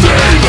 Everything